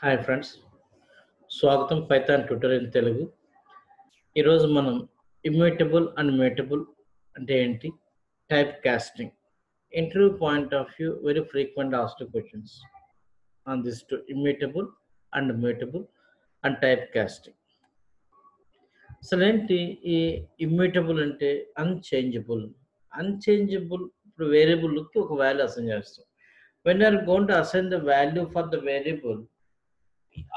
Hi friends. స్వాగతం Python tutor in Telugu. ఈరోజు మనం ఇమ్యూటబుల్ అండ్ మ్యూటబుల్ అంటే ఏంటి? Type casting interview point of view very frequent asked questions on this two immutable and mutable and type casting అసలు ఏంటి ఈ immutable అంటే unchangeable? Unchangeable ఇప్పుడు వేరియబుల్కి ఒక వాల్యూ అసైన్ చేస్తాం. When are going to assign the value for the variable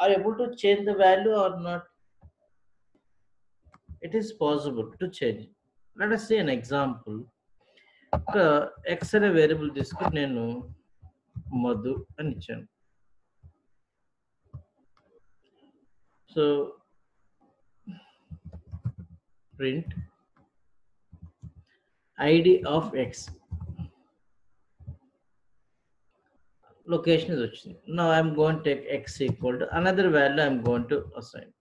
are able to change the value or not it is possible to change let us see an example ఒక X అనే variable తీసుకుని నేను మధు అని ఇచ్చాను so print id of x location is which Now I'm going to take x equal to another value I'm going to assign.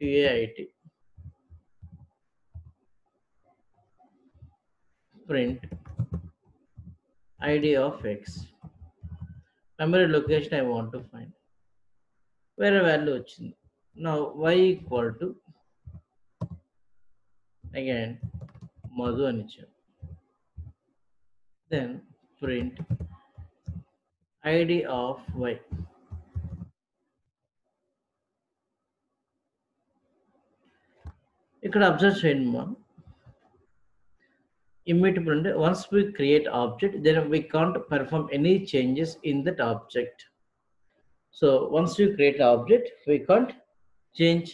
QAIT. Print id of x. Memory location I want to find. Where value Uchin. Now y equal to again Madhu Anicham. Then print id of y ఇక్కడ observe చేయండి మా immutable అంటే once we create object then we can't perform any changes in that object so once we create object we can't change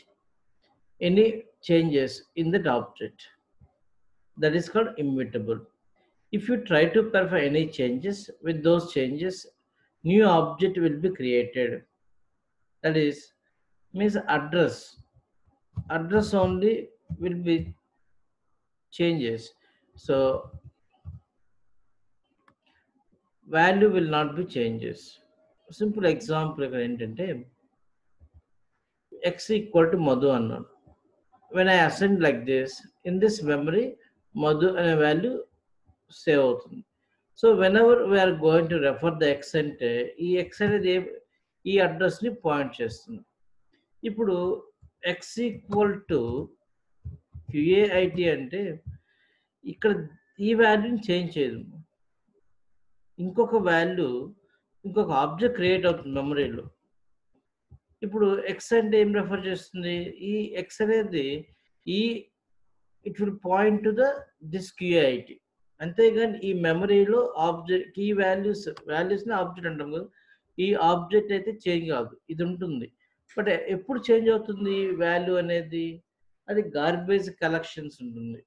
any changes in that object that is called immutable if you try to perform any changes with those changes new object will be created that is means address address only will be changes so value will not be changes simple example ఇక్కడ ఏంటంటే X equal to Madhu అన్నాను when I ascend like this in this memory Madhu అనే value save అవుతుంది so when we're going to refer the X అంటే ఈ X అనేది ఈ అడ్రస్ని point చేస్తుంది. ఇప్పుడు ఎక్స్ ఈక్వల్ టు క్యూఏఐటి అంటే ఇక్కడ ఈ వాల్యూని చేంజ్ చేయదు. ఇంకొక వాల్యూ ఇంకొక ఆబ్జెక్ట్ క్రియేట్ అవుతుంది మెమరీలో ఇప్పుడు ఎక్స్ అంటే ఏం రెఫర్ చేస్తుంది? ఈ ఎక్స్ అనేది ఈ it will point to the this QIT అంతేగాని ఈ మెమరీలో ఆబ్జెక్ట్ కీ వాల్యూస్ వాల్యూస్ని ఆబ్జెక్ట్ అంటాం కదా. ఈ ఆబ్జెక్ట్ అయితే చేంజ్ కాదు. ఇది ఉంటుంది. బట్ ఎప్పుడు చేంజ్ అవుతుంది వాల్యూ అనేది? అది గార్బేజ్ కలెక్షన్స్ ఉంటుంది.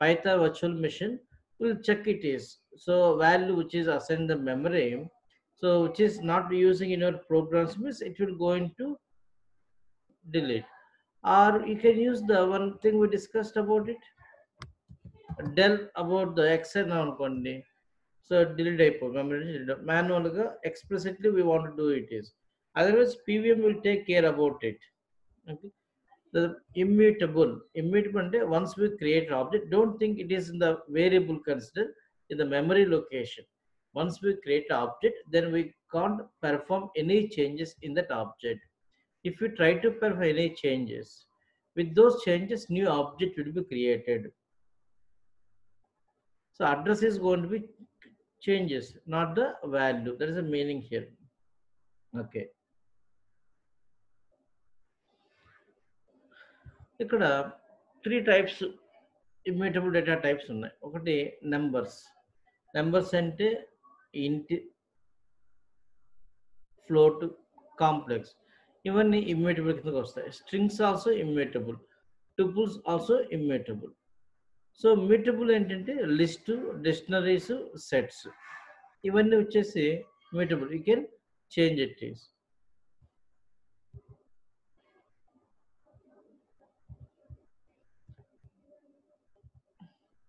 Python virtual machine will check it is. So value which is assign the memory so which is not using in your programs means it will going to delete or you can use the one thing we discussed about it del about the xn అనుకోండి so delete అయిపో memory మాన్యువల్గా explicitly we want do it is otherwise PVM will take care about it okay immutable immutable అంటే once we create object don't think it is in the variable consider in the memory location once we create an object then we can't perform any changes in that object if you try to perform any changes with those changes new object will be created so address is going to be changes not the value there is a meaning here okay ఇక్కడ three types immutable data types ఉన్నాయి ఒకటి numbers numbers అంటే ఇంటి float complex ఇవన్నీ immutable కిందకి వస్తాయి strings also immutable tuples also immutable so mutable ఏంటంటే list dictionaries sets ఇవన్నీ వచ్చేసి mutable you can change it is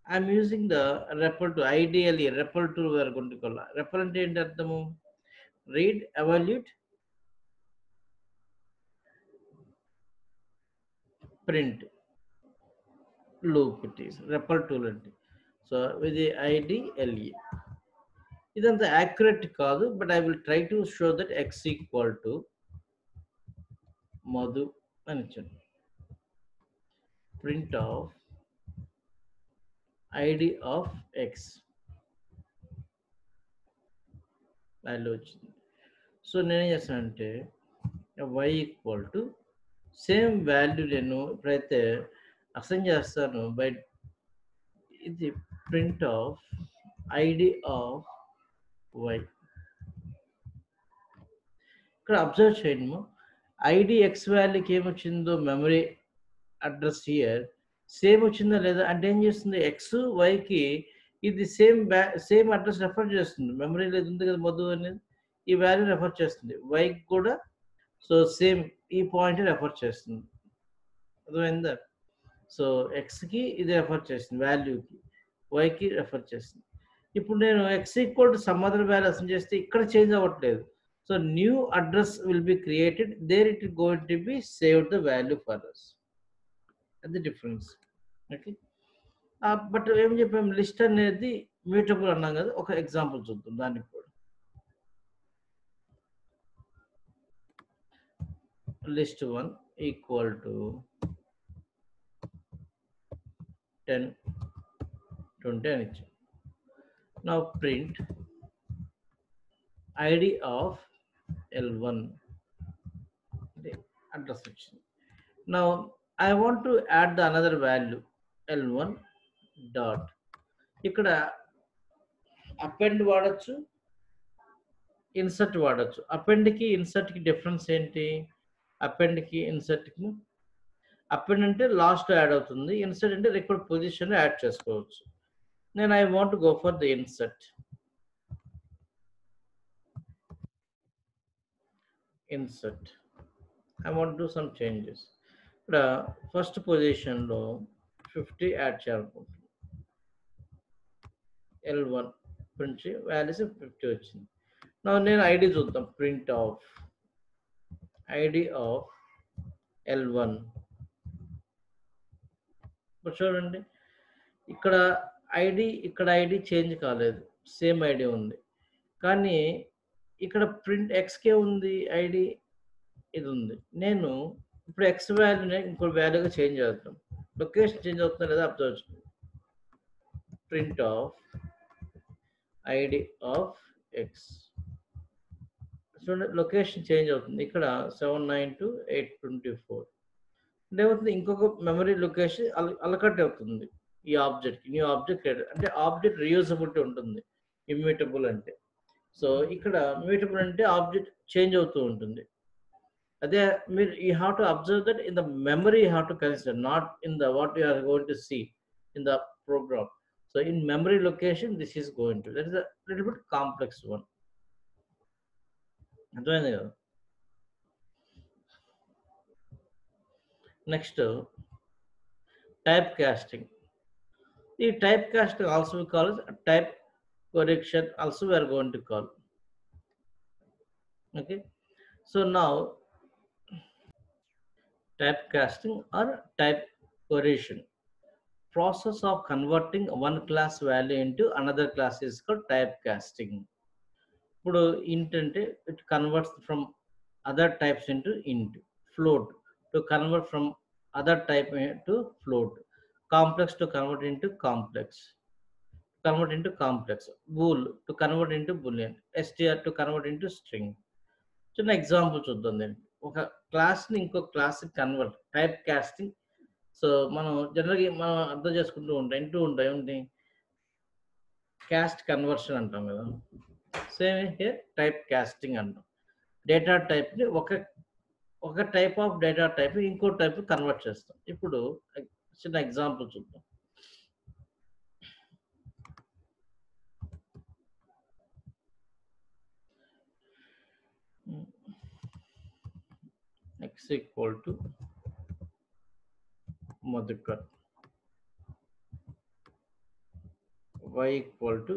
I'm using the repl to ideally repl to కొనుక్కోవాలి రెపల్ అంటే ఏంటి అర్థము? Read evaluate print loop it is repl tool అంటే. So ఇది IDLE ఇదంతా యాక్యురేట్ కాదు but I will try to show that x equal to Madhu అని ఇచ్చాను print of ID of x value వచ్చింది. సో నేనేం చేస్తానంటే y equal to same value నేను ఇప్పుడైతే అసైన్ చేస్తాను బై ఇది print of ID of y ఇక్కడ అబ్జర్వ్ చేయడము ఐడి ఎక్స్ వాల్యూకి ఏమొచ్చిందో మెమరీ అడ్రస్ ఇయర్ సేమ్ వచ్చిందా లేదా అంటే ఏం చేస్తుంది? ఎక్స్ వైకి ఇది సేమ్ బ్యా సేమ్ అడ్రస్ రెఫర్ చేస్తుంది. మెమరీ లేదు ఉంది కదా మధు అనేది. ఈ వాల్యూ రెఫర్ చేస్తుంది. వైకి కూడా సో సేమ్ ఈ పాయింట్ రెఫర్ చేస్తుంది. అర్థమైందా? సో ఎక్స్కి ఇది రెఫర్ చేసింది వాల్యూకి వైకి రెఫర్ చేసింది. ఇప్పుడు నేను x equal to some other value అసలు చేస్తే ఇక్కడ చేంజ్ అవ్వట్లేదు. So new address will be created there it going to be save the value for us అది డిఫరెన్స్ ఓకే బట్ ఏం చెప్పాము లిస్ట్ అనేది మ్యూటబుల్ అన్నాం కదా ఒక ఎగ్జాంపుల్ చూద్దాం దానికి కూడా. List one equal to ten twenty అని ఇచ్చాం. నా print ID of l one address వచ్చింది. నా I want to add the another value l one dot ఇక్కడ అపెండ్ వాడచ్చు ఇన్సర్ట్ వాడచ్చు. అపెండ్కి ఇన్సర్ట్కి డిఫరెన్స్ ఏంటి? అపెండ్కి ఇన్సర్ట్కి అపెండ్ అంటే లాస్ట్ యాడ్ అవుతుంది. ఇన్సర్ట్ అంటే రికార్డ్ పొజిషన్ యాడ్ చేసుకోవచ్చు. నేను I want go for the insert insert I want do some changes ఇక్కడ ఫస్ట్ పొజిషన్లో ఫిఫ్టీ యాడ్ చేయాలనుకుంటున్నాను. ఎల్ వన్ నుంచి వాల్యూస్ ఫిఫ్టీ వచ్చింది. నా నేను ఐడి చూద్దాం. Print of ID of l one ఇప్పుడు చూడండి. ఇక్కడ ఐడి ఇక్కడ ఐడి చేంజ్ కాలేదు. సేమ్ ఐడి ఉంది. కానీ ఇక్కడ ప్రింట్ ఎక్స్కే ఉంది ఐడి ఇది ఉంది. నేను ఇప్పుడు ఎక్స్ వాల్యూని ఇంకో వాల్యూగా చేంజ్ చేద్దాం. లొకేషన్ చేంజ్ అవుతుందా లేదా observe print of ID of x చూడండి లొకేషన్ చేంజ్ అవుతుంది. ఇక్కడ seven nine two eight twenty four అంటే ఇంకొక మెమరీ లొకేషన్ అలకట్ అవుతుంది. ఈ ఆబ్జెక్ట్ న్యూ ఆబ్జెక్ట్ అంటే ఆబ్జెక్ట్ రియూజబిలిటీ ఉంటుంది. ఇమ్యూటబుల్ అంటే. సో ఇక్కడ మ్యూటబుల్ అంటే ఆబ్జెక్ట్ చేంజ్ అవుతూ ఉంటుంది. అదే మీరు you have to observe that in the memory you have to consider not in the what you are going to see in the program so in memory location this is going to that is little bit complex one అర్థమైంది కదా? Next type casting ఈ type casting also call type correction also we are going to call okay so now typecasting or type correction process of converting one class value into another class is called typecasting ఇప్పుడు int అంటే it converts from other types into int float to convert from other type to float complex to convert into complex convert into complex bool to convert into boolean str to convert into string చిన్న example చూద్దాం దీనికి ఒక క్లాస్ని ఇంకో class convert type casting so మనం జనరల్గా మనం అర్థం చేసుకుంటూ ఉంటాం ఇంటూ ఉంటాయి ఏంటి క్యాస్ట్ కన్వర్షన్ అంటాం కదా సేమ్ హియర్ టైప్ కాస్టింగ్ అంటాం డేటా టైప్ని ఒక ఒక టైప్ ఆఫ్ డేటా టైప్ ఇంకో టైప్ కన్వర్ట్ చేస్తాం. ఇప్పుడు చిన్న ఎగ్జాంపుల్ చూద్దాం. X equal to Madhukar. Y equal to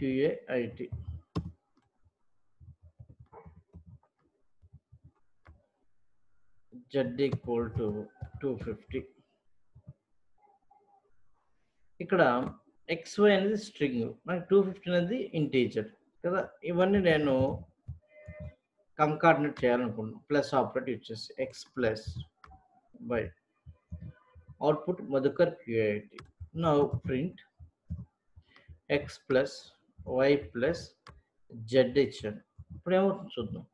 QAIT z equal to 250 ఇక్కడ xy అనేది స్ట్రింగ్ మనకి టూ ఫిఫ్టీ అనేది ఇంటీజర్ కదా? ఇవన్నీ నేను కంకార్డినేట్ చేయాలనుకుంటున్నాను ప్లస్ ఆపరేట్ ఇచ్చేసి x plus by output Madhukar క్యూఐటి నా print x plus y plus z ఇచ్చాను ఇప్పుడు ఏమవుతుంది చూద్దాం.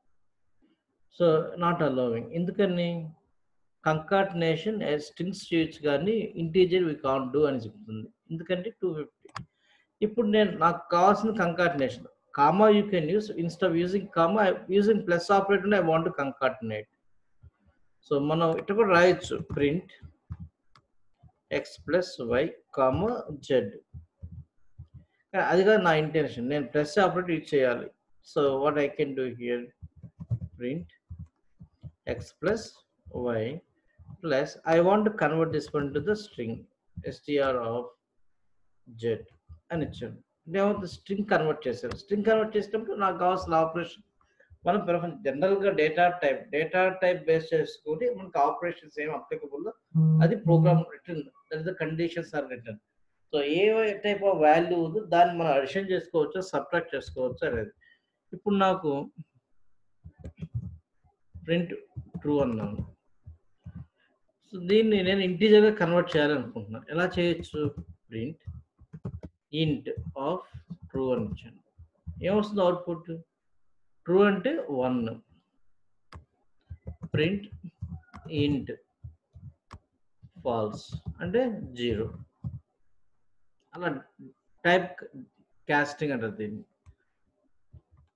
సో నాట్ అలోవింగ్ ఎందుకని? కంకాటినేషన్ స్ట్రింగ్స్ చేయొచ్చు కానీ ఇంటీజర్ వి కాన్ డూ అని చెప్తుంది. ఎందుకంటే టూ ఫిఫ్టీ ఇప్పుడు నేను నాకు కావాల్సిన concatenation comma you can use instead of using comma using plus operator I want concatenate so మనం ఇట్లా కూడా రాయొచ్చు. Print x plus y comma z అది కాదు నా ఇంటెన్షన్ నేను ప్లస్ ఆపరేటర్ యూజ్ చేయాలి. So what I can do here print x plus y plus I want to convert this one to the string STR of z అని ఇచ్చాను. ఏమవుతుంది string convert చేశాను string convert చేసినప్పుడు నాకు కావాల్సిన operation మనం జనరల్గా data type data type base చేసుకుని మనకు ఆపరేషన్స్ ఏం అప్లికబుల్ అది program return that the conditions are return so A type of value ఉందో దాన్ని మనం అడిషన్ చేసుకోవచ్చు సబ్ట్రాక్ట్ చేసుకోవచ్చు అనేది. ఇప్పుడు నాకు ప్రింట్ ట్రూ అన్నాను. సో దీన్ని నేను ఇంటీజర్గా కన్వర్ట్ చేయాలనుకుంటున్నాను. ఎలా చేయొచ్చు? ప్రింట్ ఇంట్ ఆఫ్ ట్రూ అని ఇచ్చాను. ఏమొస్తుంది అవుట్పుట్ ట్రూ అంటే వన్ ప్రింట్ ఇంట్ ఫాల్స్ అంటే జీరో అలా టైప్ క్యాస్టింగ్ అంటారు దీన్ని.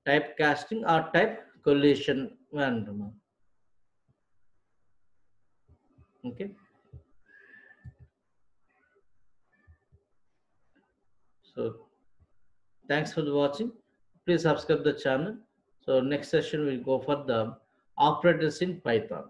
టైప్ క్యాస్టింగ్ ఆ టైప్ కొల్యూషన్ అంటున్నాం okay so thanks for watching. Please subscribe the channel. So next session we'll go for the operators in python.